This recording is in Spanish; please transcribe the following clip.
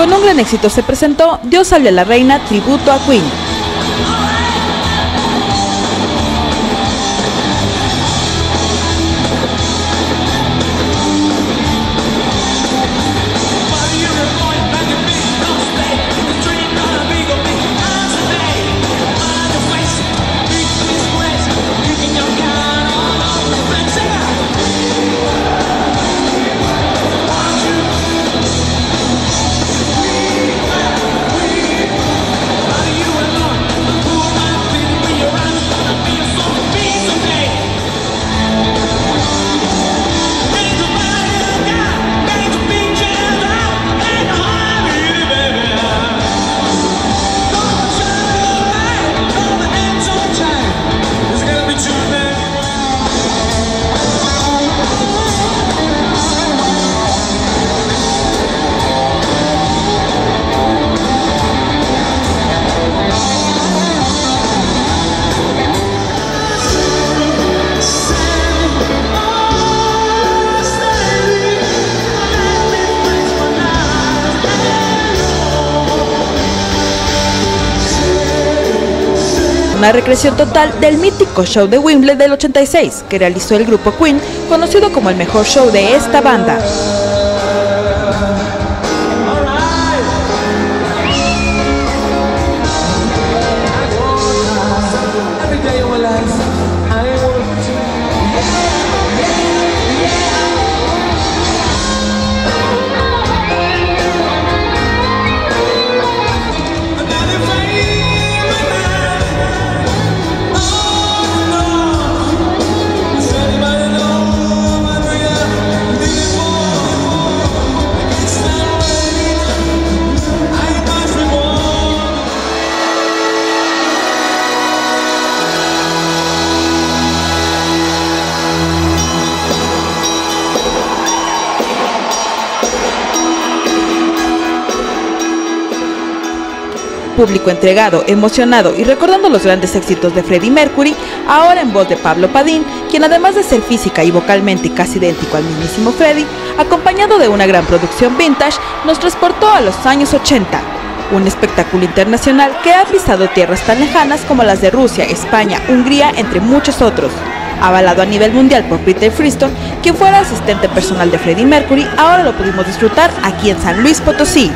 Con un gran éxito se presentó Dios salve a la reina, tributo a Queen. Una recreación total del mítico show de Wembley del 86 que realizó el grupo Queen, conocido como el mejor show de esta banda. Público entregado, emocionado y recordando los grandes éxitos de Freddie Mercury, ahora en voz de Pablo Padín, quien además de ser física y vocalmente casi idéntico al mismísimo Freddie, acompañado de una gran producción vintage, nos transportó a los años 80. Un espectáculo internacional que ha pisado tierras tan lejanas como las de Rusia, España, Hungría, entre muchos otros. Avalado a nivel mundial por Peter Freestone, quien fuera asistente personal de Freddie Mercury, ahora lo pudimos disfrutar aquí en San Luis Potosí.